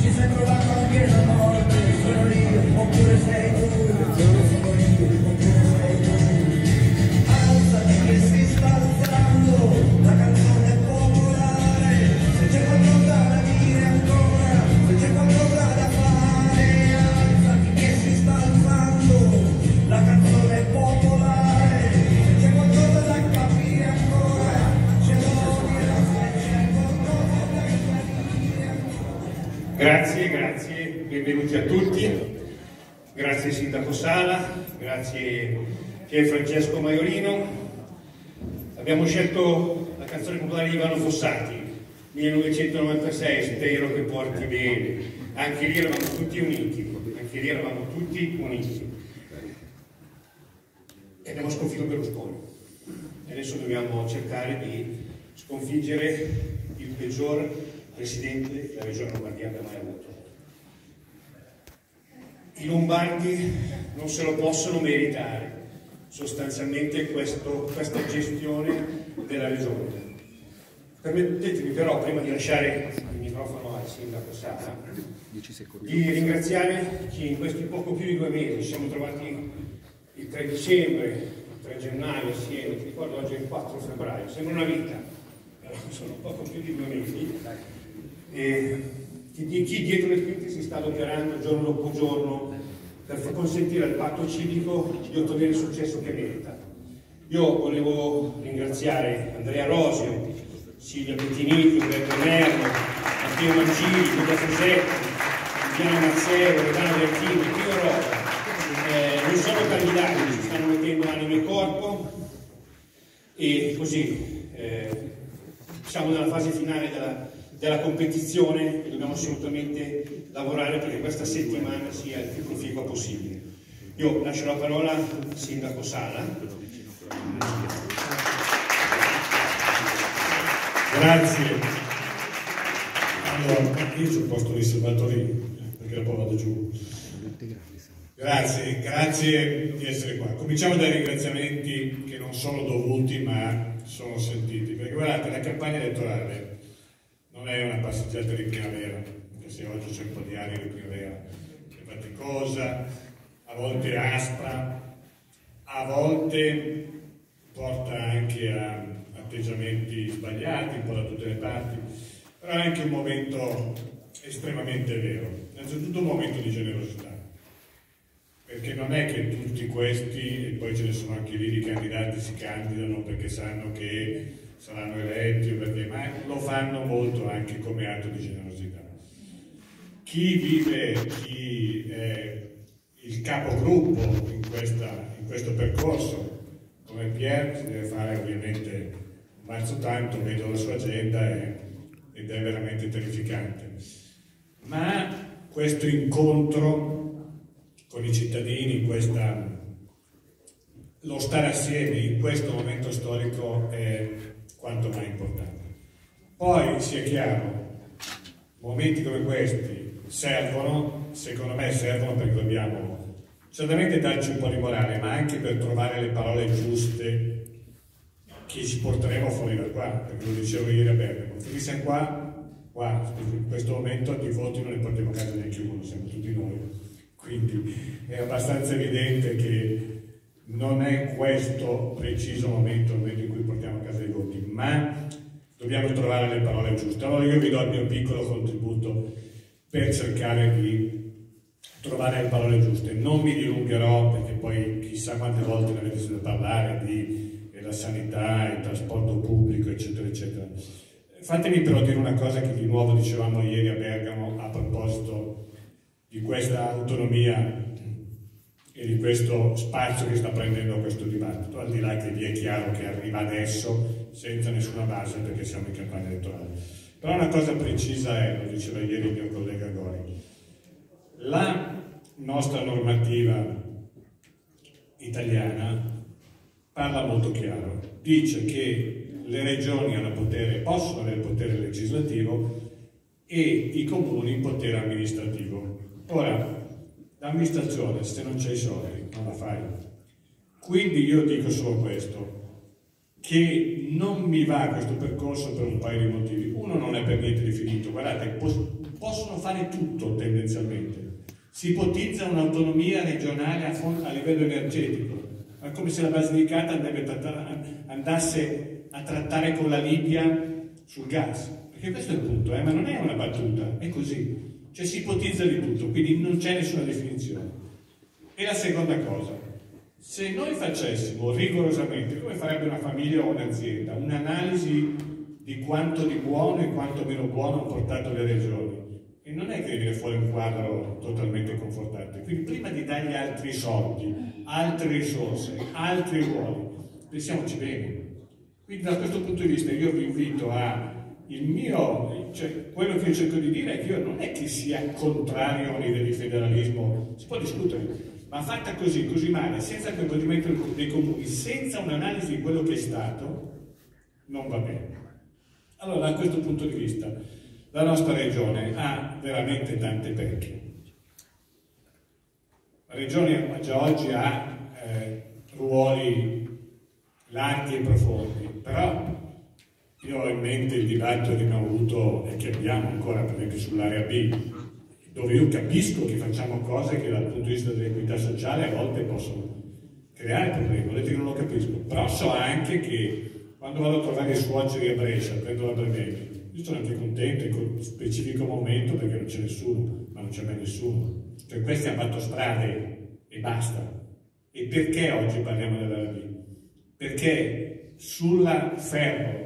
ci sei trovato anche la morte, sono io, oppure sei Grazie, grazie, benvenuti a tutti. Grazie Sindaco Sala, grazie Pier Francesco Maiorino. Abbiamo scelto la canzone popolare di Ivano Fossati, 1996, spero che porti bene. Anche lì eravamo tutti uniti, anche lì eravamo tutti uniti. E abbiamo sconfitto Berlusconi. E adesso dobbiamo cercare di sconfiggere il peggior presidente la regione Lombardia abbia mai avuto. I lombardi non se lo possono meritare sostanzialmente questo- questa gestione della regione. Permettetemi però, prima di lasciare il microfono al sindaco Sala, di ringraziare chi in questi poco più di due mesi ci siamo trovati il 3 dicembre, il 3 gennaio assieme, ti ricordo oggi è il 4 febbraio, sembra una vita, però sono poco più di due mesi, e chi, chi dietro le quinte si sta adoperando giorno dopo giorno per consentire al patto civico di ottenere il successo che merita. Io volevo ringraziare Andrea Rosio, Silvia Pettiniti, Roberto Merlo, Matteo Mancini, Luca Fusetti, Giuliano Mazzero, Regano Bertini, Pio Rosa. Eh, non sono candidati, ci stanno mettendo anima e corpo e così eh, siamo nella fase finale della, della competizione e dobbiamo assolutamente lavorare perché questa settimana sia il più proficua possibile. Io lascio la parola al Sindaco Sala. Grazie. Allora, io sul posto di Salvatore, perché dopo vado giù. Grazie, grazie di essere qua. Cominciamo dai ringraziamenti che non sono dovuti ma sono sentiti. Perché guardate, la campagna elettorale non è una passeggiata di primavera, anche se oggi c'è un po' di aria di primavera, è faticosa, a volte aspra, a volte porta anche a atteggiamenti sbagliati un po' da tutte le parti, però è anche un momento estremamente vero, innanzitutto un momento di generosità, perché non è che tutti questi, e poi ce ne sono anche lì di candidati, si candidano perché sanno che saranno eletti, perché, ma lo fanno molto anche come atto di generosità. Chi vive, chi è il capogruppo in, questa- in questo percorso, come Pier, si deve fare ovviamente un mazzo tanto, vedo la sua agenda e- ed è veramente terrificante. Ma questo incontro con i cittadini, questa- lo stare assieme in questo momento storico è. Poi sia chiaro, momenti come questi servono, secondo me servono perché dobbiamo certamente darci un po' di morale, ma anche per trovare le parole giuste che ci porteremo fuori da qua, perché lo dicevo ieri a Bergamo, finché siamo qua, qua, in questo momento di voti non ne portiamo a casa neanche uno, siamo tutti noi, quindi è abbastanza evidente che non è questo preciso momento, il momento in cui portiamo a casa i voti, ma dobbiamo trovare le parole giuste. Allora io vi do il mio piccolo contributo per cercare di trovare le parole giuste. Non mi dilungherò perché poi chissà quante volte ne avete sentito parlare di eh, la sanità, il trasporto pubblico, eccetera, eccetera. Fatemi però dire una cosa che di nuovo dicevamo ieri a Bergamo a proposito di questa autonomia e di questo spazio che sta prendendo questo dibattito, al di là che vi è chiaro che arriva adesso senza nessuna base perché siamo in campagna elettorale. Però una cosa precisa è, lo diceva ieri il mio collega Gori, la nostra normativa italiana parla molto chiaro, dice che le regioni hanno potere, possono avere potere legislativo e i comuni potere amministrativo. Ora, l'amministrazione, se non c'è i soldi, non la fai. Quindi io dico solo questo, che non mi va questo percorso per un paio di motivi. Uno non è per niente definito, guardate, possono fare tutto tendenzialmente. Si ipotizza un'autonomia regionale a, a livello energetico, ma come se la Basilicata andasse a trattare con la Libia sul gas. Perché questo è il punto, eh? ma non è una battuta, è così. Cioè si ipotizza di tutto, quindi non c'è nessuna definizione. E la seconda cosa, se noi facessimo rigorosamente, come farebbe una famiglia o un'azienda, un'analisi di quanto di buono e quanto meno buono hanno portato le regioni, e non è che viene fuori un quadro totalmente confortante, quindi prima di dargli altri soldi, altre risorse, altri ruoli, pensiamoci bene. Quindi da questo punto di vista io vi invito a il mio, cioè quello che io cerco di dire è che io non è che sia contrario all'idea di federalismo, si può discutere, ma fatta così, così male, senza coinvolgimento dei comuni, senza un'analisi di quello che è stato, non va bene. Allora, da questo punto di vista, la nostra regione ha veramente tante pecche. La regione già oggi ha eh, ruoli larghi e profondi, però io ho in mente il dibattito che abbiamo avuto e che abbiamo ancora per esempio sull'area B, dove io capisco che facciamo cose che dal punto di vista dell'equità sociale a volte possono creare problemi, volete che non lo capisco, però so anche che quando vado a trovare i suoceri a Brescia, prendo la Brevetti, io sono anche contento in quel specifico momento perché non c'è nessuno, ma non c'è mai nessuno. Cioè questi hanno fatto strade e basta. E perché oggi parliamo dell'area B? Perché sulla ferro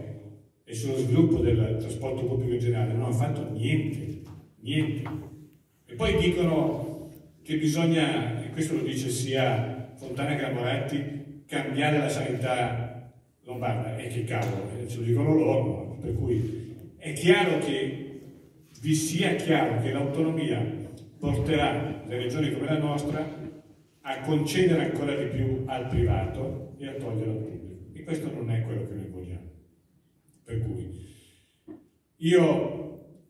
e sullo sviluppo del trasporto pubblico in generale non hanno fatto niente, niente. E poi dicono che bisogna, e questo lo dice sia Fontana che Moretti, cambiare la sanità lombarda. E che cavolo, eh, ce lo dicono loro, per cui è chiaro che vi sia chiaro che l'autonomia porterà le regioni come la nostra a concedere ancora di più al privato e a togliere al pubblico. E questo non è quello che noi vogliamo. Per cui io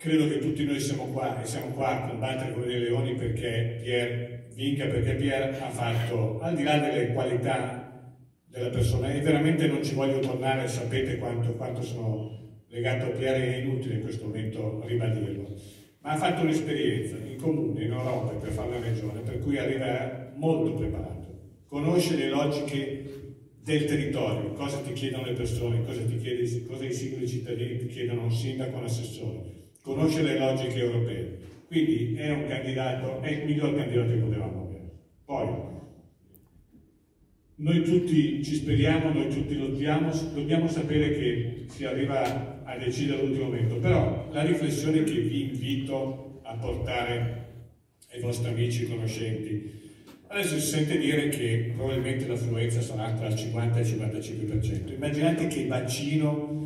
credo che tutti noi siamo qua e siamo qua a combattere come dei leoni perché Pier vinca, perché Pier ha fatto, al di là delle qualità della persona, e veramente non ci voglio tornare, sapete quanto, quanto sono legato a Pier, è inutile in questo momento ribadirlo, ma ha fatto un'esperienza in comune, in Europa, per fare una regione, per cui arriva molto preparato, conosce le logiche del territorio, cosa ti chiedono le persone, cosa, chiede, cosa i singoli cittadini ti chiedono un sindaco, un assessore, conosce le logiche europee, quindi è un candidato, è il miglior candidato che potevamo avere. Poi, noi tutti ci speriamo, noi tutti lottiamo, dobbiamo sapere che si arriva a decidere all'ultimo momento, però la riflessione che vi invito a portare ai vostri amici e conoscenti Adesso si sente dire che probabilmente l'affluenza sarà tra il 50 e il 55%. Immaginate che vaccino,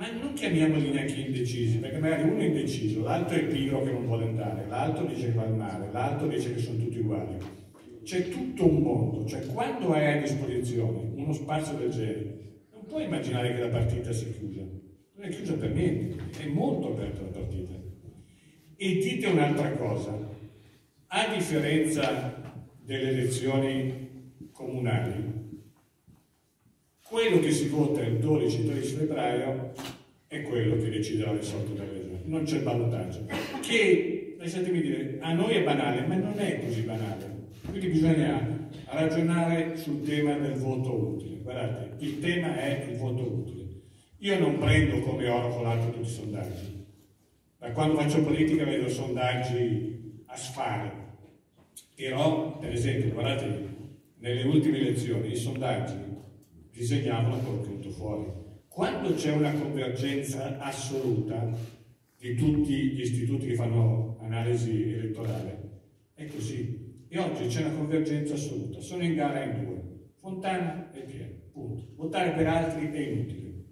ma non chiamiamoli neanche indecisi, perché magari uno è indeciso, l'altro è pigro che non vuole andare, l'altro dice che va al mare, l'altro dice che sono tutti uguali. C'è tutto un mondo, cioè quando hai a disposizione uno spazio del genere, non puoi immaginare che la partita sia chiusa. Non è chiusa per niente, è molto aperta la partita. E dite un'altra cosa, a differenza delle elezioni comunali, quello che si vota il 12-13 febbraio è quello che deciderà le sorti della regione, non c'è ballottaggio. Che, lasciatemi dire, a noi è banale, ma non è così banale. Quindi bisogna ragionare sul tema del voto utile. Guardate, il tema è il voto utile. Io non prendo come oro colato tutti i sondaggi. Da quando faccio politica vedo sondaggi a sfare, però, per esempio, guardate, nelle ultime elezioni i sondaggi disegnavano è venuto fuori. Quando c'è una convergenza assoluta di tutti gli istituti che fanno analisi elettorale, è così. E oggi c'è una convergenza assoluta, sono in gara in due, Fontana e Piero, punto. Votare per altri è inutile.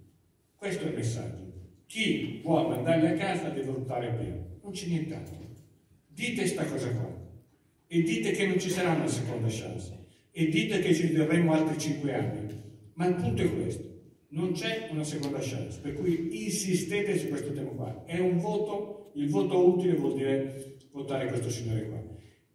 Questo è il messaggio. Chi vuole mandarli a casa deve votare Piero, non c'è nient'altro. Dite questa cosa qua e dite che non ci sarà una seconda chance e dite che ci terremo altri cinque anni. Ma il punto è questo, non c'è una seconda chance, per cui insistete su questo tema qua. È un voto, il voto utile vuol dire votare questo signore qua.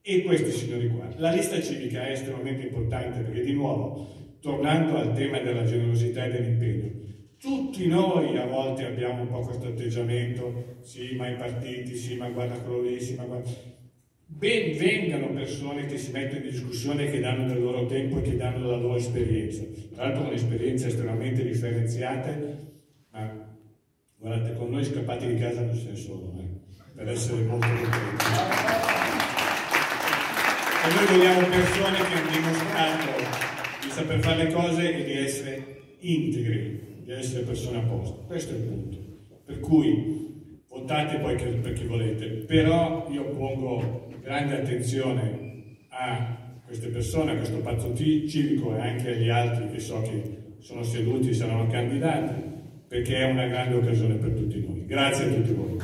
e questi signori qua. La lista civica è estremamente importante perché di nuovo, tornando al tema della generosità e dell'impegno, tutti noi a volte abbiamo un po' questo atteggiamento, sì ma i partiti, sì ma guarda quello lì, sì ma guarda... Ben vengano persone che si mettono in discussione, che danno del loro tempo e che danno la loro esperienza. Tra l'altro con esperienze estremamente differenziate, ma guardate, con noi scappati di casa non ce ne sono, eh, per essere molto concreti. E noi vogliamo persone che hanno dimostrato di saper fare le cose e di essere integri, di essere persone a posto. Questo è il punto. Per cui votate poi per chi volete, però io pongo grande attenzione a queste persone, a questo patto civico e anche agli altri che so che sono seduti, saranno candidati, perché è una grande occasione per tutti noi. Grazie a tutti voi.